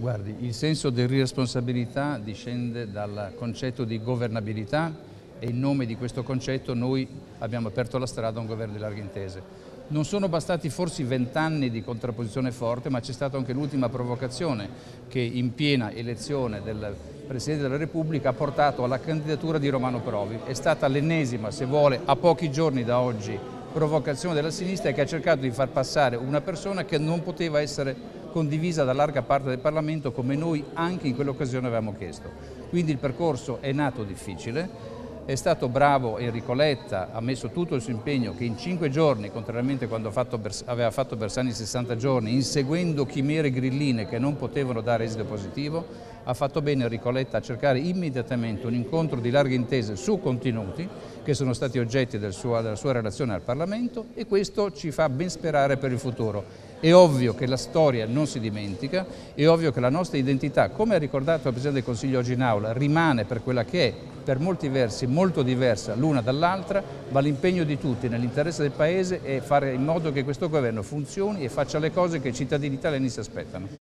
Guardi, il senso di responsabilità discende dal concetto di governabilità e in nome di questo concetto noi abbiamo aperto la strada a un governo di larghe intese. Non sono bastati forse vent'anni di contrapposizione forte, ma c'è stata anche l'ultima provocazione che in piena elezione del Presidente della Repubblica ha portato alla candidatura di Romano Provi. È stata l'ennesima, se vuole, a pochi giorni da oggi, provocazione della sinistra che ha cercato di far passare una persona che non poteva essere condivisa da larga parte del Parlamento come noi anche in quell'occasione avevamo chiesto. Quindi il percorso è nato difficile, è stato bravo Enrico Letta, ha messo tutto il suo impegno che in cinque giorni, contrariamente a quando fatto aveva fatto Bersani 60 giorni, inseguendo chimere grilline che non potevano dare esito positivo, ha fatto bene Enrico Letta a cercare immediatamente un incontro di larghe intese su contenuti che sono stati oggetti del suo, della sua relazione al Parlamento e questo ci fa ben sperare per il futuro. È ovvio che la storia non si dimentica, è ovvio che la nostra identità, come ha ricordato il Presidente del Consiglio oggi in Aula, rimane per quella che è, per molti versi molto diversa l'una dall'altra, ma l'impegno di tutti nell'interesse del Paese è fare in modo che questo governo funzioni e faccia le cose che i cittadini italiani si aspettano.